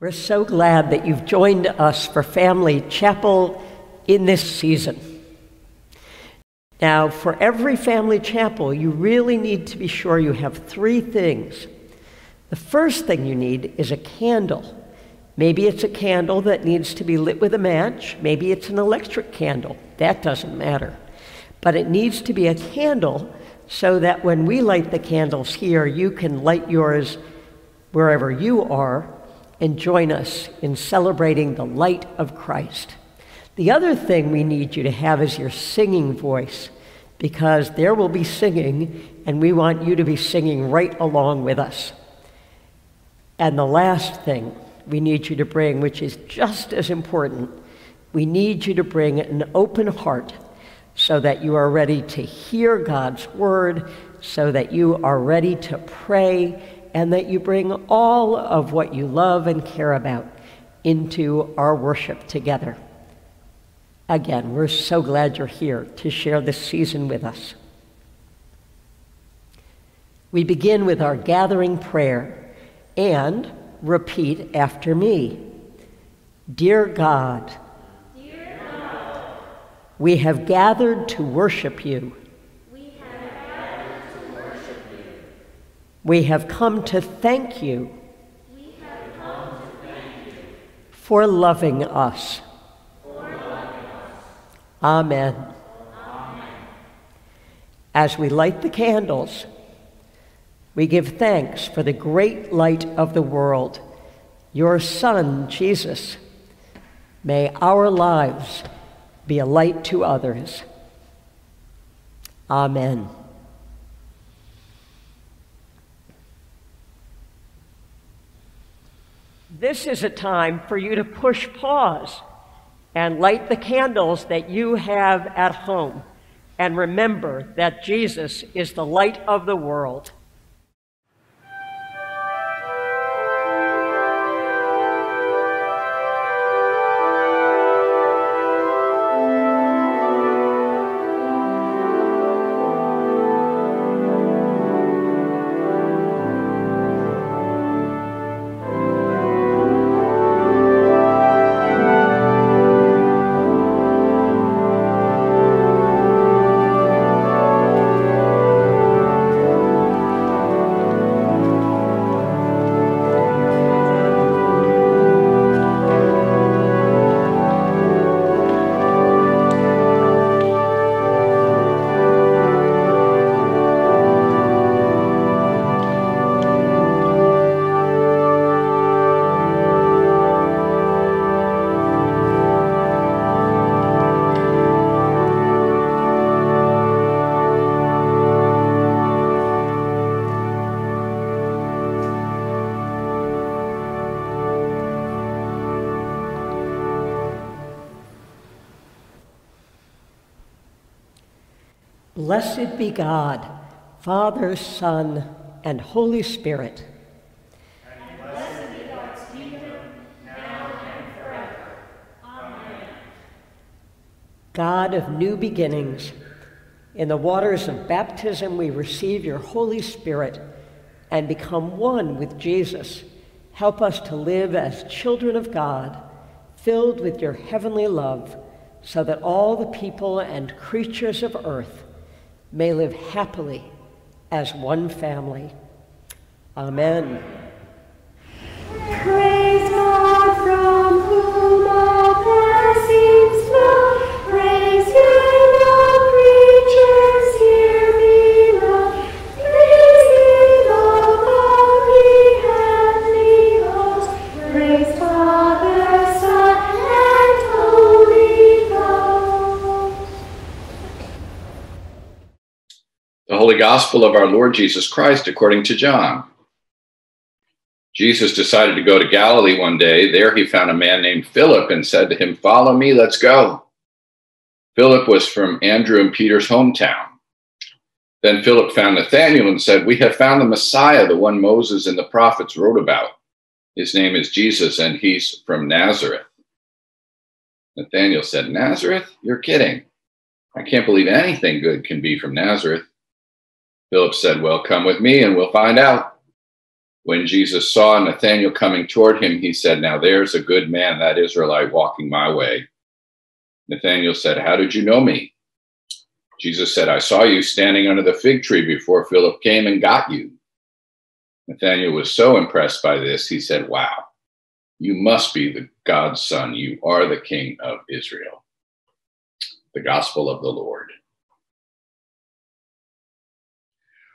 We're so glad that you've joined us for Family Chapel in this season. Now, for every family chapel, you really need to be sure you have three things. The first thing you need is a candle. Maybe it's a candle that needs to be lit with a match. Maybe it's an electric candle. That doesn't matter. But it needs to be a candle so that when we light the candles here, you can light yours wherever you are and join us in celebrating the light of Christ. The other thing we need you to have is your singing voice, because there will be singing, and we want you to be singing right along with us. And the last thing we need you to bring, which is just as important, we need you to bring an open heart so that you are ready to hear God's word, so that you are ready to pray, and that you bring all of what you love and care about into our worship together. Again, we're so glad you're here to share this season with us. We begin with our gathering prayer and repeat after me. Dear God, Dear God we have gathered to worship you. we have gathered to worship you. We have come to thank you to thank you for loving us. for loving us. Amen. As we light the candles, we give thanks for the great light of the world, your Son, Jesus. May our lives be a light to others. Amen. This is a time for you to push pause and light the candles that you have at home. And remember that Jesus is the light of the world. Blessed be God, Father, Son, and Holy Spirit. Amen. God of new beginnings, in the waters of baptism we receive your Holy Spirit and become one with Jesus. Help us to live as children of God, filled with your heavenly love, so that all the people and creatures of earth may live happily as one family. Amen. Holy Gospel of our Lord Jesus Christ according to John. Jesus decided to go to Galilee one day. There he found a man named Philip and said to him, Follow me, let's go. Philip was from Andrew and Peter's hometown. Then Philip found Nathanael and said, We have found the Messiah, the one Moses and the prophets wrote about. His name is Jesus, and he's from Nazareth. Nathanael said, Nazareth? You're kidding. I can't believe anything good can be from Nazareth. Philip said, Well, come with me and we'll find out. When Jesus saw Nathanael coming toward him, he said, Now there's a good man, that Israelite, walking my way. Nathanael said, How did you know me? Jesus said, I saw you standing under the fig tree before Philip came and got you. Nathanael was so impressed by this, he said, Wow, you must be the God's son. You are the king of Israel. The gospel of the Lord.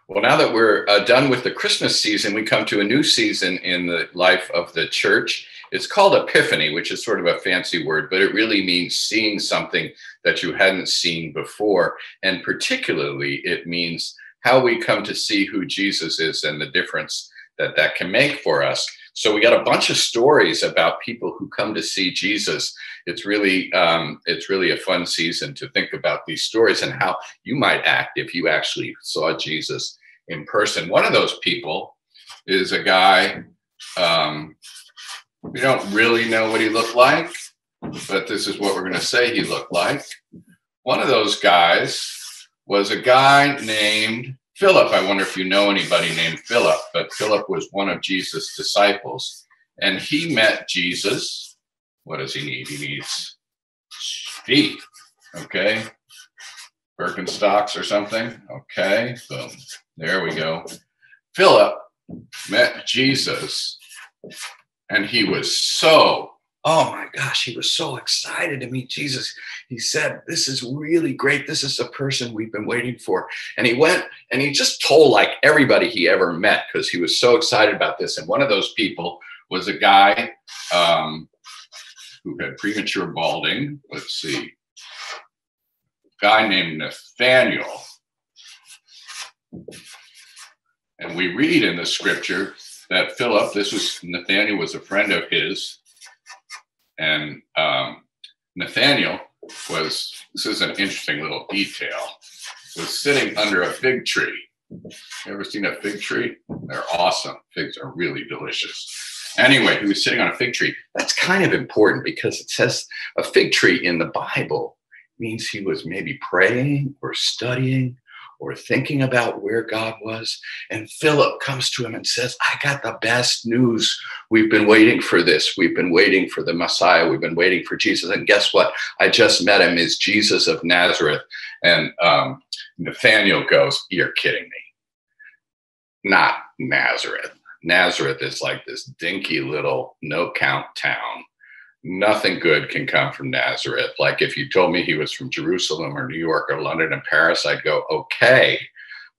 Well, now that we're uh, done with the Christmas season, we come to a new season in the life of the church. It's called Epiphany, which is sort of a fancy word, but it really means seeing something that you hadn't seen before. And particularly, it means how we come to see who Jesus is and the difference that that can make for us. So we got a bunch of stories about people who come to see Jesus. It's really um, it's really a fun season to think about these stories and how you might act if you actually saw Jesus in person. One of those people is a guy. Um, we don't really know what he looked like, but this is what we're going to say he looked like. One of those guys was a guy named Philip. I wonder if you know anybody named Philip, but Philip was one of Jesus' disciples. And he met Jesus. What does he need? He needs feet. Okay. Birkenstocks or something. Okay. Boom. There we go. Philip met Jesus and he was so oh my gosh, he was so excited to meet Jesus. He said, This is really great. This is the person we've been waiting for. And he went and he just told like everybody he ever met because he was so excited about this. And one of those people was a guy um, who had premature balding. Let's see, a guy named Nathaniel. And we read in the scripture that Philip, this was Nathaniel, was a friend of his and um, Nathaniel was, this is an interesting little detail, was sitting under a fig tree. You ever seen a fig tree? They're awesome. Figs are really delicious. Anyway, he was sitting on a fig tree. That's kind of important because it says a fig tree in the Bible means he was maybe praying or studying or thinking about where God was. And Philip comes to him and says, I got the best news. We've been waiting for this. We've been waiting for the Messiah. We've been waiting for Jesus. And guess what? I just met him. Is Jesus of Nazareth. And um, Nathaniel goes, You're kidding me. Not Nazareth. Nazareth is like this dinky little no count town nothing good can come from Nazareth. Like if you told me he was from Jerusalem or New York or London and Paris, I'd go, okay.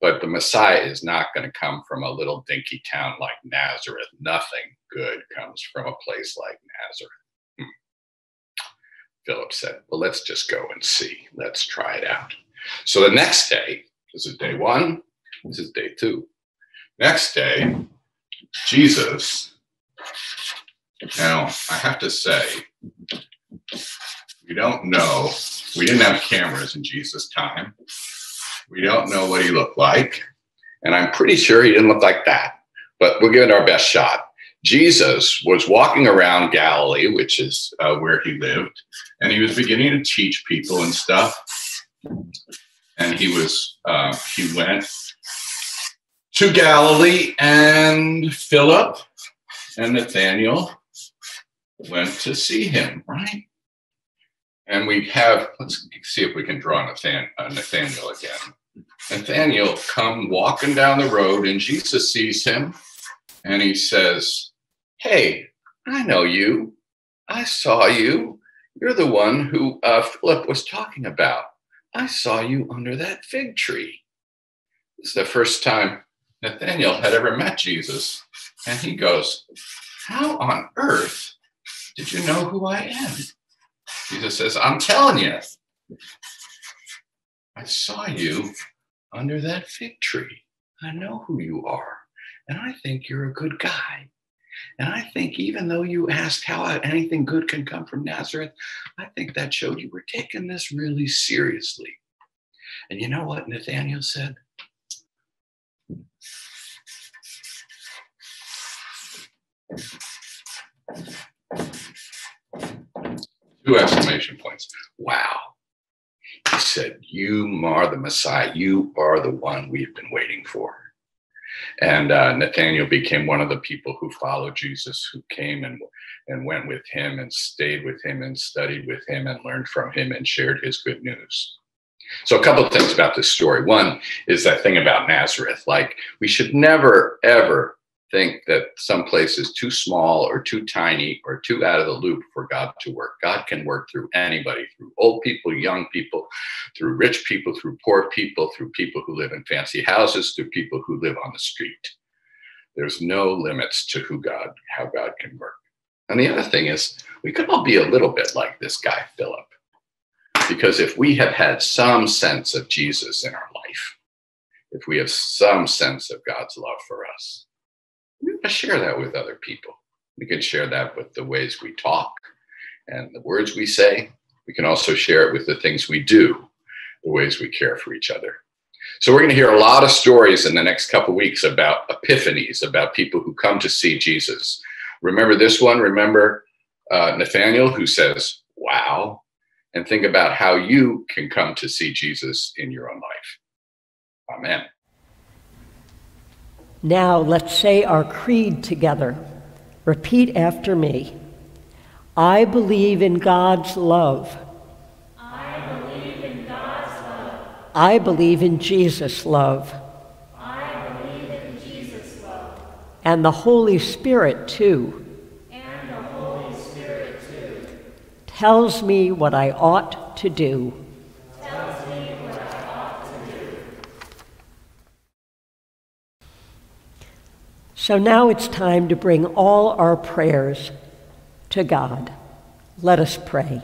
But the Messiah is not going to come from a little dinky town like Nazareth. Nothing good comes from a place like Nazareth. Hmm. Philip said, well, let's just go and see. Let's try it out. So the next day, this is day one, this is day two. Next day, Jesus now, I have to say, we don't know. We didn't have cameras in Jesus' time. We don't know what he looked like. And I'm pretty sure he didn't look like that, but we'll give it our best shot. Jesus was walking around Galilee, which is uh, where he lived, and he was beginning to teach people and stuff. And he was, uh, he went to Galilee, and Philip and Nathaniel went to see him, right? And we have, let's see if we can draw uh, Nathaniel again. Nathaniel come walking down the road, and Jesus sees him, and he says, Hey, I know you. I saw you. You're the one who uh, Philip was talking about. I saw you under that fig tree. This is the first time Nathaniel had ever met Jesus. And he goes, How on earth did you know who I am? Jesus says, I'm telling you. I saw you under that fig tree. I know who you are. And I think you're a good guy. And I think even though you asked how anything good can come from Nazareth, I think that showed you were taking this really seriously. And you know what Nathaniel said? Two exclamation points. Wow. He said, You are the Messiah. You are the one we've been waiting for. And uh, Nathaniel became one of the people who followed Jesus, who came and, and went with him and stayed with him and studied with him and learned from him and shared his good news. So, a couple of things about this story. One is that thing about Nazareth. Like, we should never, ever think that some place is too small or too tiny or too out of the loop for God to work. God can work through anybody, through old people, young people, through rich people, through poor people, through people who live in fancy houses, through people who live on the street. There's no limits to who God, how God can work. And the other thing is, we could all be a little bit like this guy, Philip. Because if we have had some sense of Jesus in our life, if we have some sense of God's love for us, share that with other people. We can share that with the ways we talk and the words we say. We can also share it with the things we do, the ways we care for each other. So we're going to hear a lot of stories in the next couple weeks about epiphanies, about people who come to see Jesus. Remember this one? Remember uh, Nathaniel who says, "Wow," and think about how you can come to see Jesus in your own life. Amen. Now let's say our creed together. Repeat after me. I believe in God's love. I believe in God's love. I believe in Jesus' love. I believe in Jesus' love. And the Holy Spirit, too, And the Holy Spirit, too, tells me what I ought to do. tells me what I ought to do. So now it's time to bring all our prayers to God. Let us pray.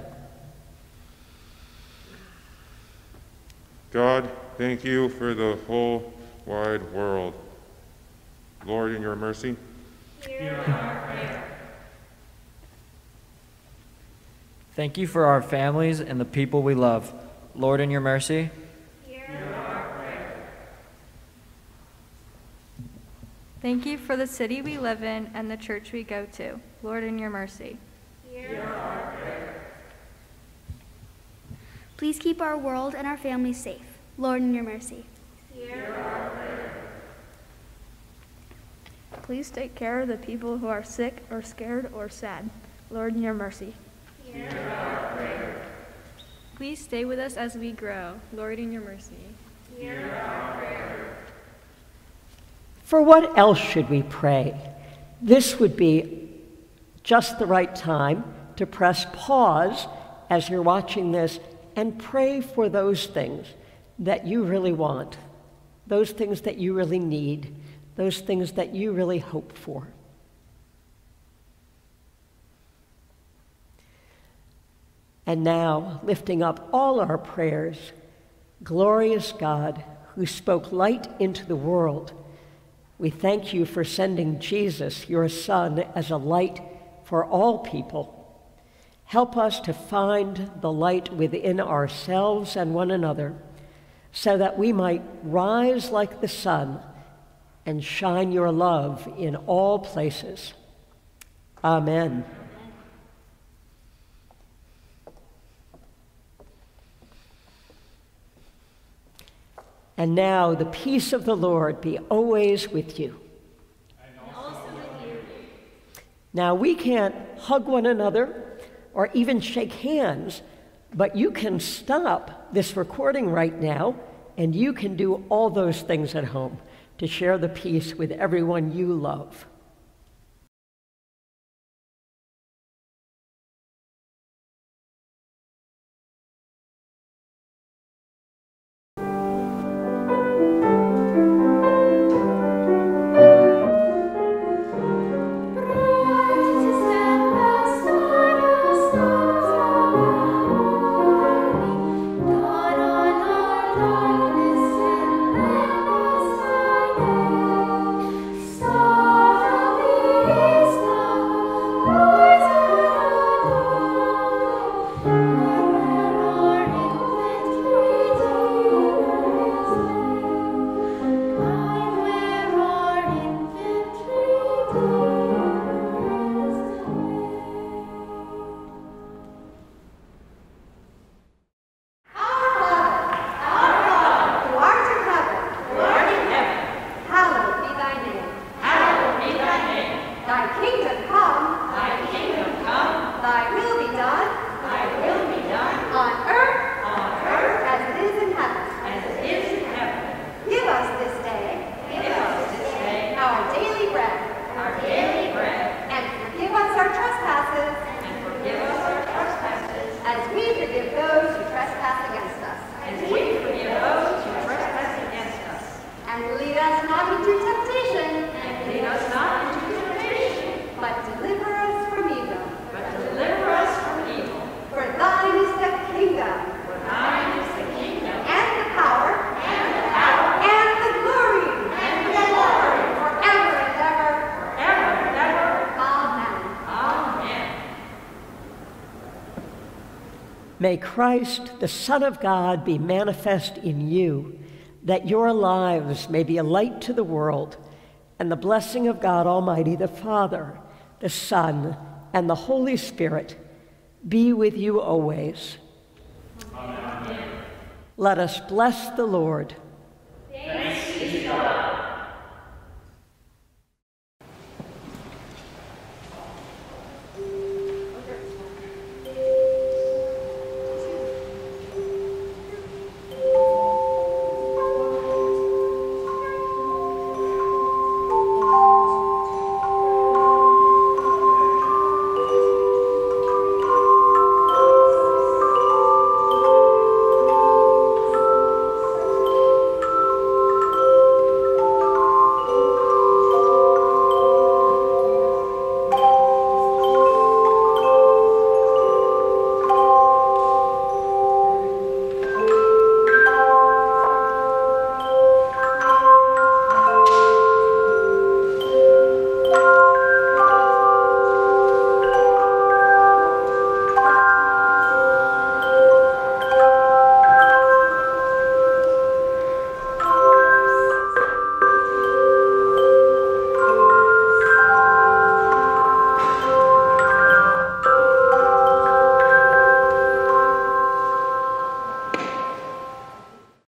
God, thank you for the whole wide world. Lord, in your mercy, Thank you for our families and the people we love. Lord, in your mercy, Thank you for the city we live in and the church we go to. Lord, in your mercy. Please keep our world and our families safe. Lord, in your mercy. Please take care of the people who are sick or scared or sad. Lord, in your mercy. Please stay with us as we grow. Lord, in your mercy. For what else should we pray? This would be just the right time to press pause as you're watching this and pray for those things that you really want, those things that you really need, those things that you really hope for. And now, lifting up all our prayers, glorious God, who spoke light into the world, we thank you for sending Jesus, your Son, as a light for all people. Help us to find the light within ourselves and one another so that we might rise like the sun and shine your love in all places. Amen. And now the peace of the Lord be always with you. Now, we can't hug one another or even shake hands, but you can stop this recording right now and you can do all those things at home to share the peace with everyone you love. Our daily bread, And forgive us our trespasses. and forgive us our trespasses, As we forgive those who trespass against us. as we forgive those who trespass against us. And lead us not into temptation, And lead us not into temptation, but deliver us from evil. but deliver us from evil. For thine is the kingdom, For thine is the kingdom, and the power, and the power, and the glory, and the glory, forever and ever. forever and ever. Amen. Amen. May Christ, the Son of God, be manifest in you, that your lives may be a light to the world, and the blessing of God Almighty, the Father, the Son, and the Holy Spirit be with you always. Let us bless the Lord.